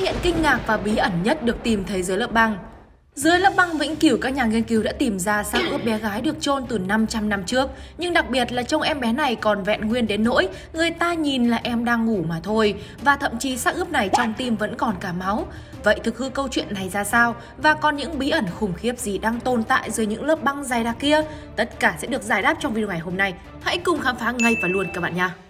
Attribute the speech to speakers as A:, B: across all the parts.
A: hiện kinh ngạc và bí ẩn nhất được tìm thấy dưới lớp băng. Dưới lớp băng vĩnh cửu, các nhà nghiên cứu đã tìm ra xác ướp bé gái được chôn từ 500 năm trước. Nhưng đặc biệt là trông em bé này còn vẹn nguyên đến nỗi người ta nhìn là em đang ngủ mà thôi. Và thậm chí xác ướp này trong tim vẫn còn cả máu. Vậy thực hư câu chuyện này ra sao? Và còn những bí ẩn khủng khiếp gì đang tồn tại dưới những lớp băng dày đặc kia? Tất cả sẽ được giải đáp trong video ngày hôm nay. Hãy cùng khám phá ngay và luôn các bạn nha!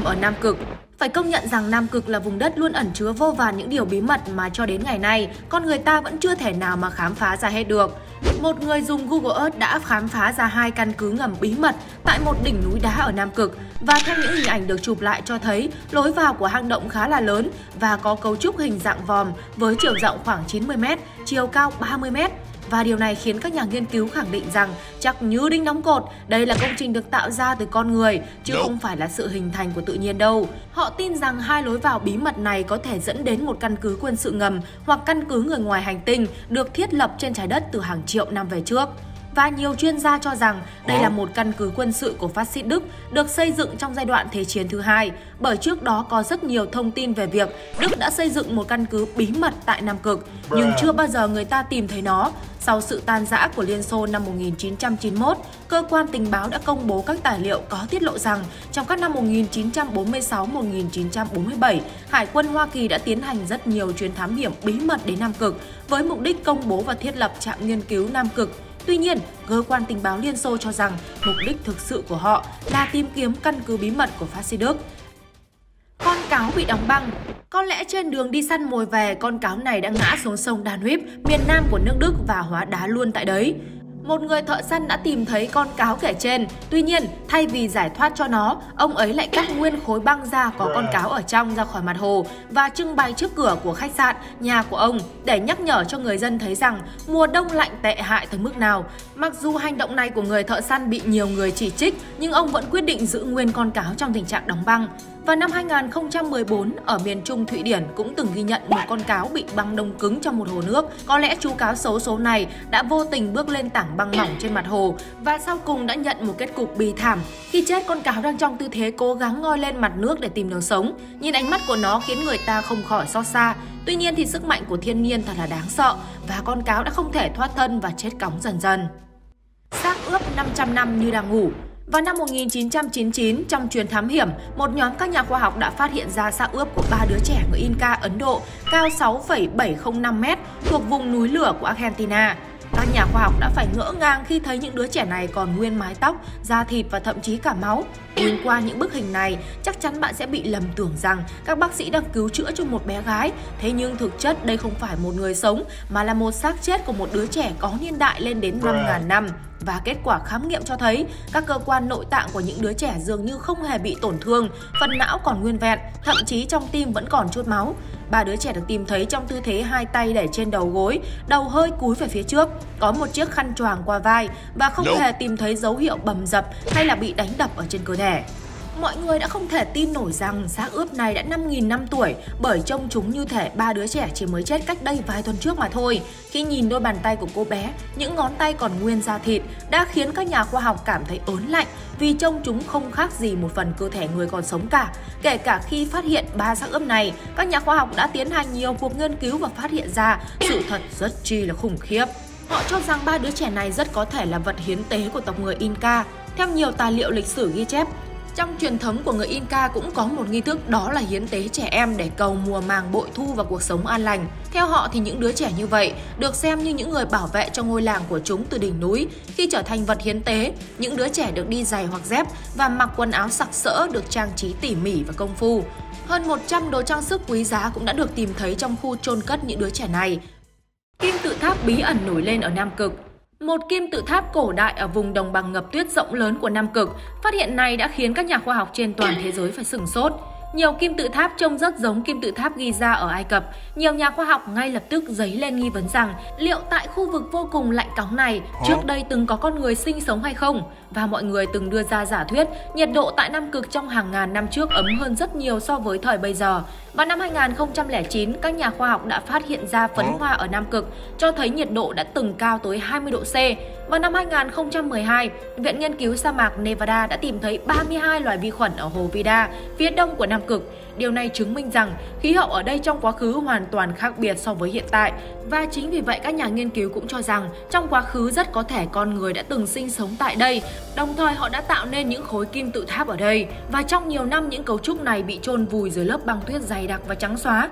A: Nằm ở Nam Cực phải công nhận rằng Nam Cực là vùng đất luôn ẩn chứa vô vàn những điều bí mật mà cho đến ngày nay, con người ta vẫn chưa thể nào mà khám phá ra hết được. Một người dùng Google Earth đã khám phá ra hai căn cứ ngầm bí mật tại một đỉnh núi đá ở Nam Cực và theo những hình ảnh được chụp lại cho thấy lối vào của hang động khá là lớn và có cấu trúc hình dạng vòm với chiều rộng khoảng 90m, chiều cao 30m và điều này khiến các nhà nghiên cứu khẳng định rằng chắc như đinh đóng cột, đây là công trình được tạo ra từ con người, chứ không phải là sự hình thành của tự nhiên đâu. Họ tin rằng hai lối vào bí mật này có thể dẫn đến một căn cứ quân sự ngầm hoặc căn cứ người ngoài hành tinh được thiết lập trên trái đất từ hàng triệu năm về trước và nhiều chuyên gia cho rằng đây là một căn cứ quân sự của phát xít Đức được xây dựng trong giai đoạn Thế chiến thứ hai, bởi trước đó có rất nhiều thông tin về việc Đức đã xây dựng một căn cứ bí mật tại Nam Cực, nhưng chưa bao giờ người ta tìm thấy nó. Sau sự tan rã của Liên Xô năm 1991, cơ quan tình báo đã công bố các tài liệu có tiết lộ rằng trong các năm 1946-1947, Hải quân Hoa Kỳ đã tiến hành rất nhiều chuyến thám hiểm bí mật đến Nam Cực với mục đích công bố và thiết lập trạm nghiên cứu Nam Cực Tuy nhiên, cơ quan tình báo Liên Xô cho rằng mục đích thực sự của họ là tìm kiếm căn cứ bí mật của phát xít Đức. Con cáo bị đóng băng Có lẽ trên đường đi săn mồi về, con cáo này đã ngã xuống sông Danube, miền nam của nước Đức và hóa đá luôn tại đấy. Một người thợ săn đã tìm thấy con cáo kể trên. Tuy nhiên, thay vì giải thoát cho nó, ông ấy lại cắt nguyên khối băng ra có con cáo ở trong ra khỏi mặt hồ và trưng bày trước cửa của khách sạn, nhà của ông để nhắc nhở cho người dân thấy rằng mùa đông lạnh tệ hại tới mức nào. Mặc dù hành động này của người thợ săn bị nhiều người chỉ trích, nhưng ông vẫn quyết định giữ nguyên con cáo trong tình trạng đóng băng. Vào năm 2014, ở miền Trung Thụy Điển cũng từng ghi nhận một con cáo bị băng đông cứng trong một hồ nước. Có lẽ chú cáo xấu số này đã vô tình bước lên tảng băng mỏng trên mặt hồ và sau cùng đã nhận một kết cục bi thảm. Khi chết, con cáo đang trong tư thế cố gắng ngoi lên mặt nước để tìm đường sống. Nhìn ánh mắt của nó khiến người ta không khỏi xót xa. Tuy nhiên thì sức mạnh của thiên nhiên thật là đáng sợ và con cáo đã không thể thoát thân và chết cóng dần dần. Ướp 500 năm như đang ngủ vào năm 1999, trong chuyến thám hiểm, một nhóm các nhà khoa học đã phát hiện ra xác ướp của ba đứa trẻ người Inca Ấn Độ cao 6,705 m thuộc vùng núi lửa của Argentina. Các nhà khoa học đã phải ngỡ ngàng khi thấy những đứa trẻ này còn nguyên mái tóc, da thịt và thậm chí cả máu. Nhìn qua những bức hình này, chắc chắn bạn sẽ bị lầm tưởng rằng các bác sĩ đang cứu chữa cho một bé gái. Thế nhưng thực chất đây không phải một người sống mà là một xác chết của một đứa trẻ có niên đại lên đến 5.000 năm. Và kết quả khám nghiệm cho thấy các cơ quan nội tạng của những đứa trẻ dường như không hề bị tổn thương, phần não còn nguyên vẹn, thậm chí trong tim vẫn còn chút máu. Ba đứa trẻ được tìm thấy trong tư thế hai tay để trên đầu gối, đầu hơi cúi về phía trước, có một chiếc khăn choàng qua vai và không hề tìm thấy dấu hiệu bầm dập hay là bị đánh đập ở trên cơ thể. Mọi người đã không thể tin nổi rằng xác ướp này đã 5.000 năm tuổi bởi trông chúng như thể ba đứa trẻ chỉ mới chết cách đây vài tuần trước mà thôi. Khi nhìn đôi bàn tay của cô bé, những ngón tay còn nguyên da thịt đã khiến các nhà khoa học cảm thấy ớn lạnh vì trông chúng không khác gì một phần cơ thể người còn sống cả. Kể cả khi phát hiện ba xác ướp này, các nhà khoa học đã tiến hành nhiều cuộc nghiên cứu và phát hiện ra sự thật rất chi là khủng khiếp. Họ cho rằng ba đứa trẻ này rất có thể là vật hiến tế của tộc người Inca. Theo nhiều tài liệu lịch sử ghi chép, trong truyền thống của người Inca cũng có một nghi thức đó là hiến tế trẻ em để cầu mùa màng bội thu và cuộc sống an lành. Theo họ thì những đứa trẻ như vậy được xem như những người bảo vệ cho ngôi làng của chúng từ đỉnh núi. Khi trở thành vật hiến tế, những đứa trẻ được đi giày hoặc dép và mặc quần áo sặc sỡ được trang trí tỉ mỉ và công phu. Hơn 100 đồ trang sức quý giá cũng đã được tìm thấy trong khu chôn cất những đứa trẻ này. Kim tự tháp bí ẩn nổi lên ở Nam Cực một kim tự tháp cổ đại ở vùng đồng bằng ngập tuyết rộng lớn của Nam Cực, phát hiện này đã khiến các nhà khoa học trên toàn thế giới phải sửng sốt. Nhiều kim tự tháp trông rất giống kim tự tháp Giza ở Ai Cập. Nhiều nhà khoa học ngay lập tức dấy lên nghi vấn rằng liệu tại khu vực vô cùng lạnh cóng này trước đây từng có con người sinh sống hay không? Và mọi người từng đưa ra giả thuyết nhiệt độ tại Nam Cực trong hàng ngàn năm trước ấm hơn rất nhiều so với thời bây giờ. Vào năm 2009, các nhà khoa học đã phát hiện ra phấn hoa ở Nam Cực, cho thấy nhiệt độ đã từng cao tới 20 độ C. Vào năm 2012, Viện Nghiên cứu sa mạc Nevada đã tìm thấy 32 loài vi khuẩn ở hồ Vida, phía đông của Nam Cực. Điều này chứng minh rằng khí hậu ở đây trong quá khứ hoàn toàn khác biệt so với hiện tại. Và chính vì vậy các nhà nghiên cứu cũng cho rằng trong quá khứ rất có thể con người đã từng sinh sống tại đây. Đồng thời họ đã tạo nên những khối kim tự tháp ở đây. Và trong nhiều năm, những cấu trúc này bị chôn vùi dưới lớp băng tuyết dày đặc và trắng xóa.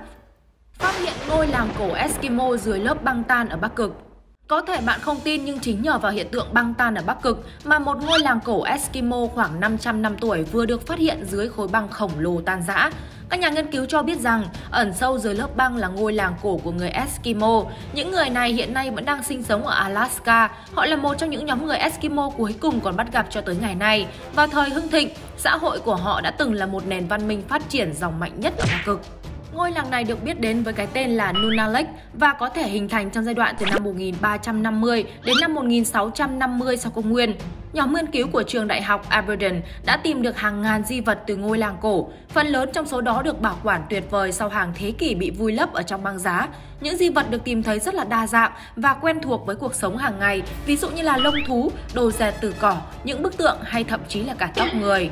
A: Phát hiện ngôi làng cổ Eskimo dưới lớp băng tan ở Bắc Cực có thể bạn không tin nhưng chính nhờ vào hiện tượng băng tan ở Bắc Cực mà một ngôi làng cổ Eskimo khoảng 500 năm tuổi vừa được phát hiện dưới khối băng khổng lồ tan rã. Các nhà nghiên cứu cho biết rằng ẩn sâu dưới lớp băng là ngôi làng cổ của người Eskimo. Những người này hiện nay vẫn đang sinh sống ở Alaska. Họ là một trong những nhóm người Eskimo cuối cùng còn bắt gặp cho tới ngày nay. Vào thời hưng thịnh, xã hội của họ đã từng là một nền văn minh phát triển dòng mạnh nhất ở Bắc Cực. Ngôi làng này được biết đến với cái tên là Nunalek và có thể hình thành trong giai đoạn từ năm 1350 đến năm 1650 sau công nguyên. Nhóm nghiên cứu của trường đại học Aberdeen đã tìm được hàng ngàn di vật từ ngôi làng cổ. Phần lớn trong số đó được bảo quản tuyệt vời sau hàng thế kỷ bị vùi lấp ở trong băng giá. Những di vật được tìm thấy rất là đa dạng và quen thuộc với cuộc sống hàng ngày, ví dụ như là lông thú, đồ dệt từ cỏ, những bức tượng hay thậm chí là cả tóc người.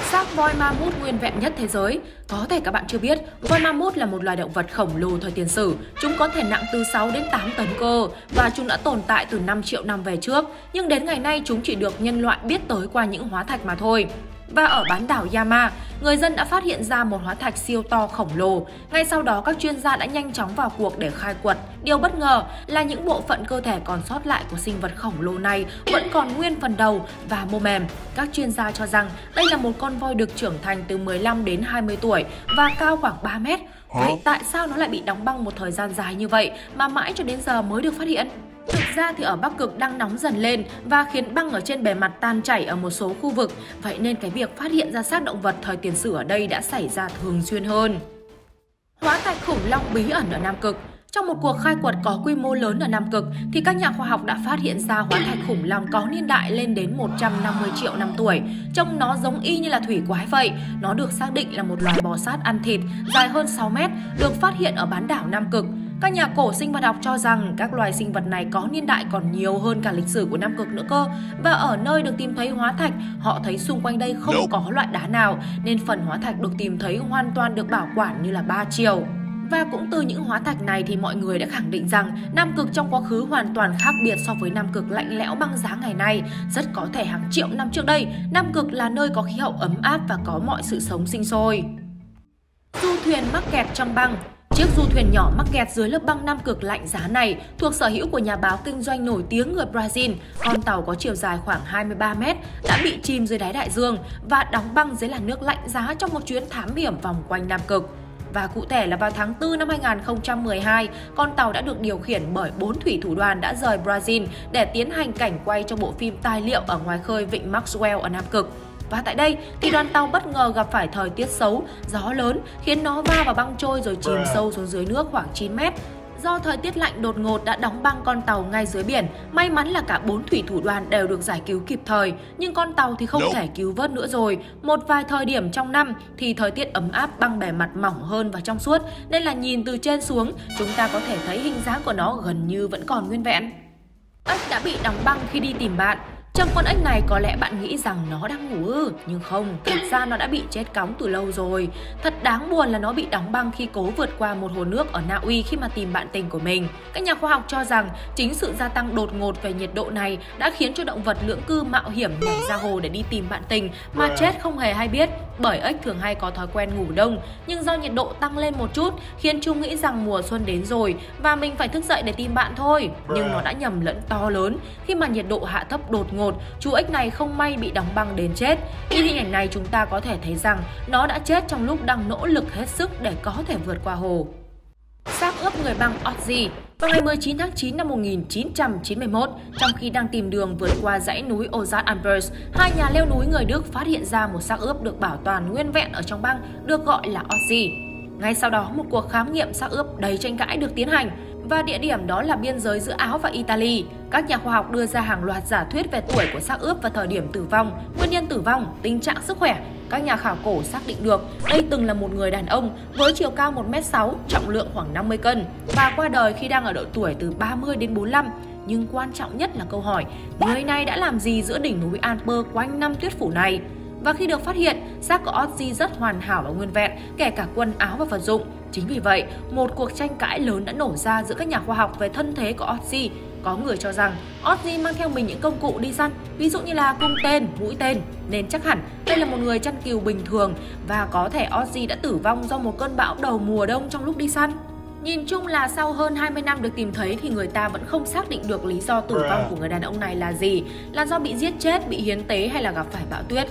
A: Xác voi ma mút nguyên vẹn nhất thế giới. Có thể các bạn chưa biết, voi ma mút là một loài động vật khổng lồ thời tiền sử. Chúng có thể nặng từ 6 đến 8 tấn cơ và chúng đã tồn tại từ 5 triệu năm về trước. Nhưng đến ngày nay chúng chỉ được nhân loại biết tới qua những hóa thạch mà thôi. Và ở bán đảo Yama, người dân đã phát hiện ra một hóa thạch siêu to khổng lồ. Ngay sau đó các chuyên gia đã nhanh chóng vào cuộc để khai quật. Điều bất ngờ là những bộ phận cơ thể còn sót lại của sinh vật khổng lồ này vẫn còn nguyên phần đầu và mô mềm. Các chuyên gia cho rằng đây là một con voi được trưởng thành từ 15 đến 20 tuổi và cao khoảng 3 mét. Vậy tại sao nó lại bị đóng băng một thời gian dài như vậy mà mãi cho đến giờ mới được phát hiện? Thực ra thì ở Bắc Cực đang nóng dần lên và khiến băng ở trên bề mặt tan chảy ở một số khu vực, vậy nên cái việc phát hiện ra xác động vật thời tiền sử ở đây đã xảy ra thường xuyên hơn. Hóa thạch khủng long bí ẩn ở Nam Cực trong một cuộc khai quật có quy mô lớn ở Nam Cực thì các nhà khoa học đã phát hiện ra hóa thạch khủng long có niên đại lên đến 150 triệu năm tuổi. Trông nó giống y như là thủy quái vậy. Nó được xác định là một loài bò sát ăn thịt dài hơn 6 mét, được phát hiện ở bán đảo Nam Cực. Các nhà cổ sinh vật học cho rằng các loài sinh vật này có niên đại còn nhiều hơn cả lịch sử của Nam Cực nữa cơ. Và ở nơi được tìm thấy hóa thạch, họ thấy xung quanh đây không có loại đá nào, nên phần hóa thạch được tìm thấy hoàn toàn được bảo quản như là ba chiều. Và cũng từ những hóa thạch này thì mọi người đã khẳng định rằng Nam Cực trong quá khứ hoàn toàn khác biệt so với Nam Cực lạnh lẽo băng giá ngày nay. Rất có thể hàng triệu năm trước đây, Nam Cực là nơi có khí hậu ấm áp và có mọi sự sống sinh sôi. Du thuyền mắc kẹt trong băng Chiếc du thuyền nhỏ mắc kẹt dưới lớp băng Nam Cực lạnh giá này thuộc sở hữu của nhà báo kinh doanh nổi tiếng người Brazil. Con tàu có chiều dài khoảng 23 mét đã bị chìm dưới đáy đại dương và đóng băng dưới làn nước lạnh giá trong một chuyến thám hiểm vòng quanh Nam Cực. Và cụ thể là vào tháng 4 năm 2012, con tàu đã được điều khiển bởi bốn thủy thủ đoàn đã rời Brazil để tiến hành cảnh quay cho bộ phim tài liệu ở ngoài khơi vịnh Maxwell ở Nam Cực. Và tại đây thì đoàn tàu bất ngờ gặp phải thời tiết xấu, gió lớn khiến nó va vào băng trôi rồi chìm sâu xuống dưới nước khoảng 9 mét. Do thời tiết lạnh đột ngột đã đóng băng con tàu ngay dưới biển, may mắn là cả bốn thủy thủ đoàn đều được giải cứu kịp thời, nhưng con tàu thì không thể cứu vớt nữa rồi. Một vài thời điểm trong năm thì thời tiết ấm áp băng bề mặt mỏng hơn và trong suốt, nên là nhìn từ trên xuống, chúng ta có thể thấy hình dáng của nó gần như vẫn còn nguyên vẹn. Ếch đã bị đóng băng khi đi tìm bạn. Trong con ếch này có lẽ bạn nghĩ rằng nó đang ngủ ư, nhưng không, thực ra nó đã bị chết cóng từ lâu rồi. Thật đáng buồn là nó bị đóng băng khi cố vượt qua một hồ nước ở Na Uy khi mà tìm bạn tình của mình. Các nhà khoa học cho rằng chính sự gia tăng đột ngột về nhiệt độ này đã khiến cho động vật lưỡng cư mạo hiểm nhảy ra hồ để đi tìm bạn tình mà chết không hề hay biết. Bởi ếch thường hay có thói quen ngủ đông, nhưng do nhiệt độ tăng lên một chút khiến chúng nghĩ rằng mùa xuân đến rồi và mình phải thức dậy để tìm bạn thôi. Nhưng nó đã nhầm lẫn to lớn khi mà nhiệt độ hạ thấp đột ngột 1, chú ếch này không may bị đóng băng đến chết. Nhìn hình ảnh này chúng ta có thể thấy rằng nó đã chết trong lúc đang nỗ lực hết sức để có thể vượt qua hồ. Xác ướp người băng Ozzy Vào ngày 19 tháng 9 năm 1991, trong khi đang tìm đường vượt qua dãy núi Ozark Alpers, hai nhà leo núi người Đức phát hiện ra một xác ướp được bảo toàn nguyên vẹn ở trong băng được gọi là Ozzy. Ngay sau đó, một cuộc khám nghiệm xác ướp đầy tranh cãi được tiến hành và địa điểm đó là biên giới giữa Áo và Italy. Các nhà khoa học đưa ra hàng loạt giả thuyết về tuổi của xác ướp và thời điểm tử vong, nguyên nhân tử vong, tình trạng sức khỏe. Các nhà khảo cổ xác định được đây từng là một người đàn ông với chiều cao 1m6, trọng lượng khoảng 50 cân và qua đời khi đang ở độ tuổi từ 30 đến 45 nhưng quan trọng nhất là câu hỏi người này đã làm gì giữa đỉnh núi Alper quanh năm tuyết phủ này và khi được phát hiện, xác của Ozzy rất hoàn hảo và nguyên vẹn, kể cả quần áo và vật dụng. Chính vì vậy, một cuộc tranh cãi lớn đã nổ ra giữa các nhà khoa học về thân thế của Ozzy. Có người cho rằng Ozzy mang theo mình những công cụ đi săn, ví dụ như là cung tên, mũi tên, nên chắc hẳn đây là một người chăn cừu bình thường và có thể Ozzy đã tử vong do một cơn bão đầu mùa đông trong lúc đi săn. Nhìn chung là sau hơn 20 năm được tìm thấy thì người ta vẫn không xác định được lý do tử vong của người đàn ông này là gì, là do bị giết chết, bị hiến tế hay là gặp phải bão tuyết.